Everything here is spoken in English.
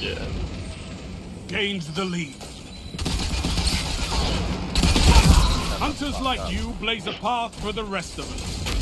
Yeah. gains the lead. Hunters like you blaze a path for the rest of us.